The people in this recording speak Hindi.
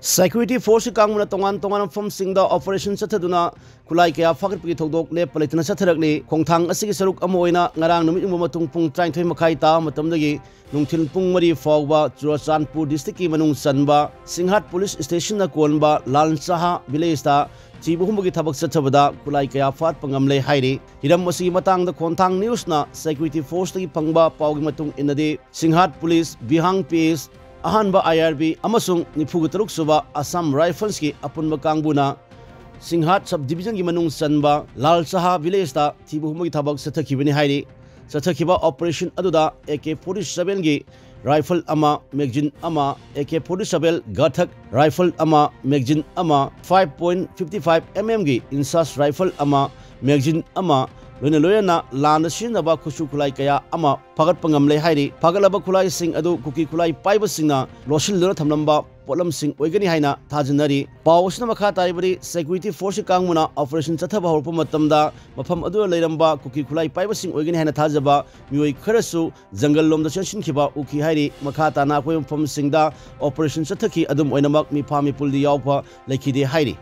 ꯁꯦꯀ꯭ꯌꯨꯔꯤꯇꯤ ꯐꯣꯔꯁꯀꯤ ꯀꯥꯡꯕꯨꯅ ꯇꯣꯉꯥꯟ ꯇꯣꯉꯥꯟꯕ ꯃꯐꯝꯁꯤꯡꯗ ꯑꯣꯄꯔꯦꯁꯟ ꯆꯠꯊꯗꯨꯅ ꯈꯨꯠꯂꯥꯏ ꯀꯌꯥ ꯐꯥꯒꯠꯄꯒꯤ ꯊꯧꯗꯣꯛ ꯂꯦꯞꯄ ꯂꯩꯇꯅ ꯆꯠꯊꯔꯛꯂꯤ ꯈꯣꯡꯊꯥꯡ ꯑꯁꯤꯒꯤ ꯁꯔꯨꯛ ꯑꯃ ꯑꯣꯏꯅ ꯉꯔꯥꯡ ꯅꯨꯃꯤꯠ ꯌꯨꯡꯕ ꯃꯇꯨꯡ ꯄꯨꯡ ꯇꯔꯥꯅꯤꯊꯣꯏ ꯃꯈꯥꯏ ꯇꯥꯕ ꯃꯇꯝꯗꯒꯤ ꯅꯨꯡꯊꯤꯜ ꯄꯨꯡ ꯃꯔꯤ ꯐꯥꯎꯕ ꯆꯨꯔꯆꯥꯟꯄꯨꯔ ꯗꯤꯁꯇ꯭ꯔꯤꯛꯀꯤ ꯃꯅꯨꯡ ꯆꯟꯕ ꯁꯤꯡꯍꯥꯠ ꯄꯨꯂꯤꯁ ꯁ꯭ꯇꯦꯁꯟꯅ ꯀꯣꯟꯕ ꯂꯥꯜ ꯆꯥꯍꯥ ꯚꯤꯂꯦꯖꯇ ꯊꯤꯕ ꯍꯨꯝꯕꯒꯤ ꯊꯕꯛ ꯆꯠꯊꯕꯗ ꯈꯨꯠꯂꯥꯏ ꯀꯌꯥ ꯐꯥꯠꯄ ꯉꯝꯂꯦ ꯍꯥꯏꯔꯤ ꯍꯤꯔꯝ ꯑꯁꯤꯒꯤ ꯃꯇꯥꯡꯗ ꯈꯣꯟꯊꯥꯡ ꯅ꯭ꯌꯨꯁꯅ ꯁꯦꯀ꯭ꯌꯨꯔꯤꯇꯤ ꯐꯣꯔꯁꯇꯒꯤ ꯐꯪꯕ ꯄꯥꯎꯒꯤ ꯃꯇꯨꯡ ꯏꯟꯅꯗꯤ ꯁꯤꯡꯍꯥꯠ ꯄꯨꯂꯤꯁ ꯕꯤꯍꯥꯡ ꯄꯤ ꯑꯦꯁ अहम आई आर निफू तरुक सूब असम राइफल्स की अपुब कांगबूना सिंहाट सब डिजन की मनु चल लाल सहा विलेज तीबुमु सेने चथब operation A K forty seven की rifle magazine A K forty seven गाथक rifle magazine five point fifty five M M की इंसास राइफल मेगजीन सिनबा खुसु खुलाई कया फगत ले फगलब खुलाई कुकी खुलाई पाइब लोन थमलंबा पोलम हाइना थाजनरी पावसना मखा ताइबरी सिक्योरिटी फोर्स कांगमुना ऑपरेशन मतमदा मफम लेरंबा कुकी खुलाई पाइब हाइना थाजबा मियोइ खरसु जंगल लोमदा चनसिनखिबा उखी मखा ताना कोइ मफम ऑपरेशन ओइनमक मिफा यावफा लेखिदे हाइरी